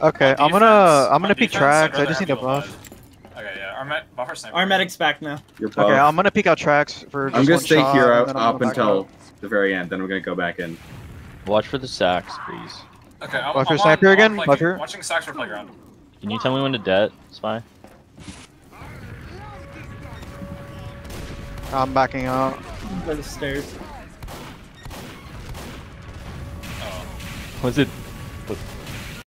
Okay, I'm gonna I'm gonna peek tracks. I just need a buff. Okay, yeah. Our buff sniper. Our medic's back now. You're. Okay, I'm gonna pick out tracks for. I'm gonna stay here up, up until out. the very end. Then we're gonna go back in. Watch for the sacks, please. Okay, I'm, Watch I'm your sniper again, watch here. Watching sacks for playground. Can you tell me when to debt, Spy? I'm backing out. By the stairs. Oh. Was it